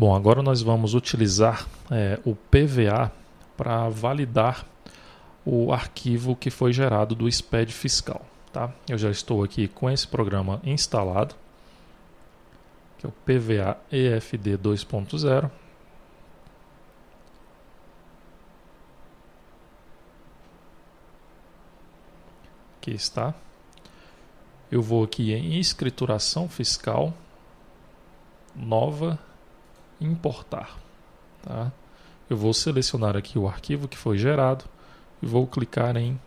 Bom, agora nós vamos utilizar é, o PVA para validar o arquivo que foi gerado do SPED fiscal. Tá? Eu já estou aqui com esse programa instalado, que é o PVA EFD 2.0. Aqui está. Eu vou aqui em escrituração fiscal, nova importar. Tá? Eu vou selecionar aqui o arquivo que foi gerado e vou clicar em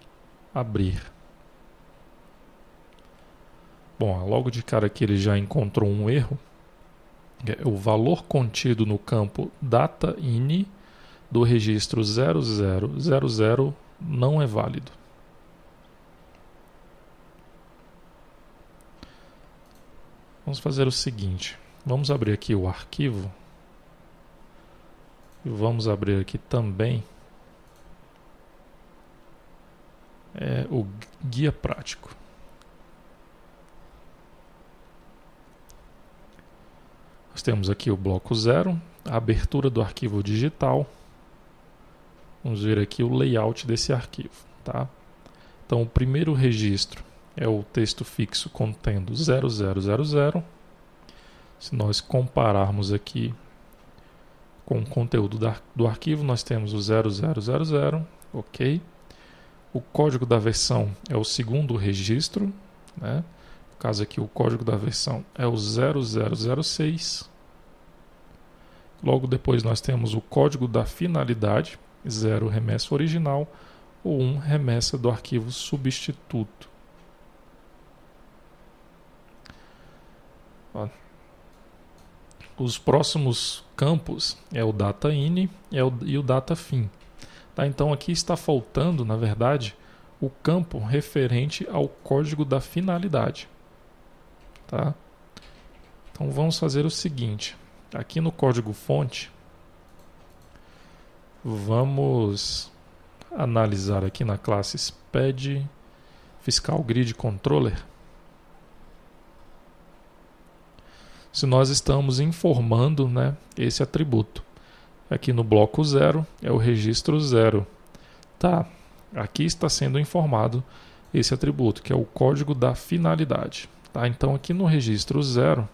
abrir. Bom, logo de cara aqui ele já encontrou um erro. É o valor contido no campo data INI do registro 0000 não é válido. Vamos fazer o seguinte. Vamos abrir aqui o arquivo e vamos abrir aqui também é, o guia prático. Nós temos aqui o bloco zero, a abertura do arquivo digital. Vamos ver aqui o layout desse arquivo, tá? Então, o primeiro registro é o texto fixo contendo 0000. Se nós compararmos aqui com o conteúdo do arquivo, nós temos o 0000, ok? O código da versão é o segundo registro, né? no caso aqui o código da versão é o 0006. Logo depois nós temos o código da finalidade, 0 remessa original ou 1 um remessa do arquivo substituto. Os próximos campos é o data in é e o data fim. Tá? Então aqui está faltando, na verdade, o campo referente ao código da finalidade. Tá? Então vamos fazer o seguinte. Aqui no código fonte, vamos analisar aqui na classe SPED Fiscal Grid Controller se nós estamos informando né, esse atributo. Aqui no bloco 0 é o registro 0. Tá, aqui está sendo informado esse atributo, que é o código da finalidade. Tá? Então, aqui no registro 0,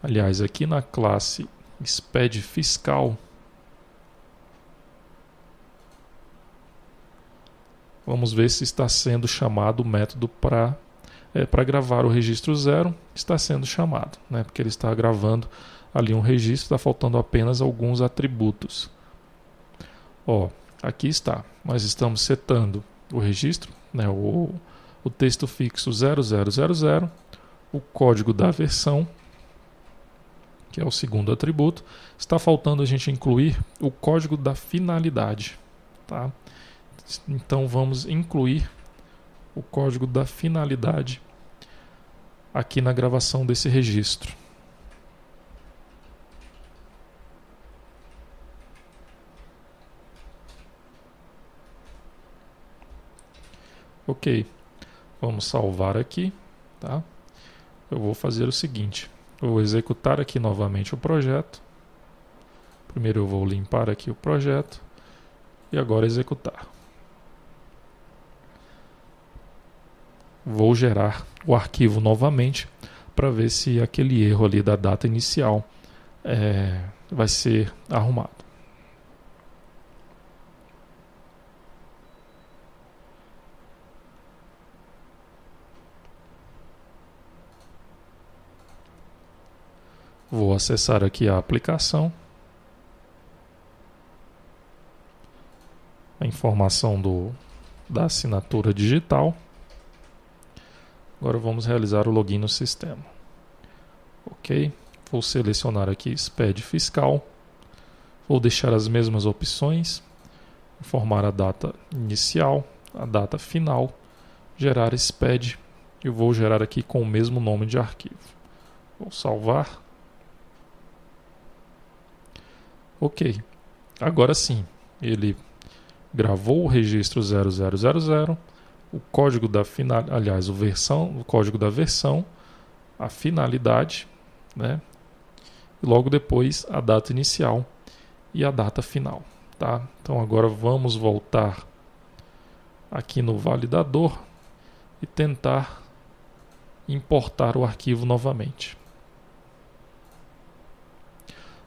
aliás, aqui na classe SPED fiscal, Vamos ver se está sendo chamado o método para é, para gravar o registro zero. Está sendo chamado, né? porque ele está gravando ali um registro, está faltando apenas alguns atributos. Ó, aqui está. Nós estamos setando o registro, né? o, o texto fixo 0000, o código da versão, que é o segundo atributo. Está faltando a gente incluir o código da finalidade. Tá? Então vamos incluir o código da finalidade aqui na gravação desse registro. Ok, vamos salvar aqui, tá? Eu vou fazer o seguinte, eu vou executar aqui novamente o projeto. Primeiro eu vou limpar aqui o projeto e agora executar. Vou gerar o arquivo novamente para ver se aquele erro ali da data inicial é, vai ser arrumado. Vou acessar aqui a aplicação. A informação do, da assinatura digital. Agora vamos realizar o login no sistema. Ok, vou selecionar aqui SPED fiscal. Vou deixar as mesmas opções, informar a data inicial, a data final, gerar SPED e vou gerar aqui com o mesmo nome de arquivo. Vou salvar. Ok, agora sim, ele gravou o registro 0000 o código da final, aliás, o versão, o código da versão a finalidade, né? E logo depois a data inicial e a data final, tá? Então agora vamos voltar aqui no validador e tentar importar o arquivo novamente.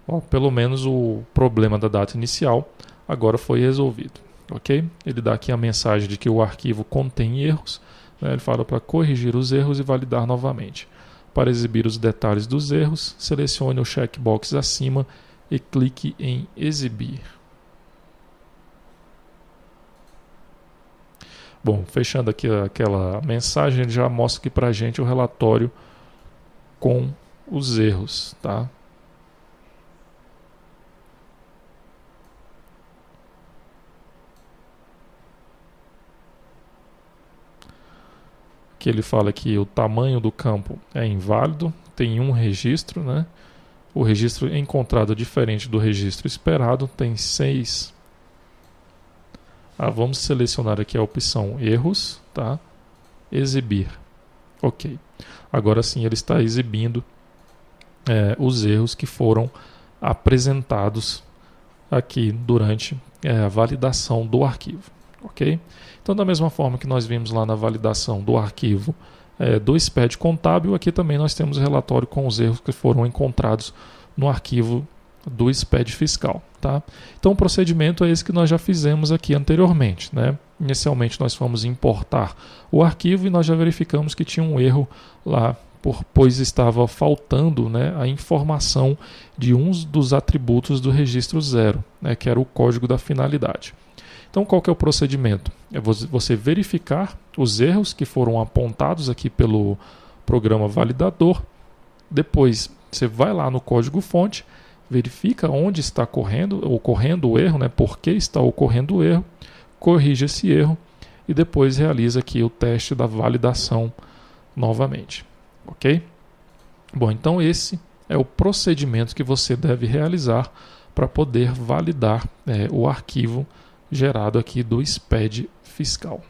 Bom, pelo menos o problema da data inicial agora foi resolvido, ok? Ele dá aqui a mensagem de que o arquivo contém erros, né? ele fala para corrigir os erros e validar novamente. Para exibir os detalhes dos erros, selecione o checkbox acima e clique em exibir. Bom, fechando aqui aquela mensagem, ele já mostra aqui para a gente o relatório com os erros, tá? Que ele fala que o tamanho do campo é inválido, tem um registro, né? O registro encontrado diferente do registro esperado tem seis ah, vamos selecionar aqui a opção erros, tá? Exibir. Ok. Agora sim ele está exibindo é, os erros que foram apresentados aqui durante é, a validação do arquivo. Ok? Então, da mesma forma que nós vimos lá na validação do arquivo é, do SPED contábil, aqui também nós temos o relatório com os erros que foram encontrados no arquivo do SPED fiscal. Tá? Então o procedimento é esse que nós já fizemos aqui anteriormente. Né? Inicialmente nós fomos importar o arquivo e nós já verificamos que tinha um erro lá, por, pois estava faltando né, a informação de um dos atributos do registro zero, né, que era o código da finalidade. Então qual que é o procedimento? É você verificar os erros que foram apontados aqui pelo programa validador, depois você vai lá no código fonte verifica onde está ocorrendo, ocorrendo o erro, né, por que está ocorrendo o erro, corrige esse erro e depois realiza aqui o teste da validação novamente. Ok? Bom, então esse é o procedimento que você deve realizar para poder validar é, o arquivo gerado aqui do SPED fiscal.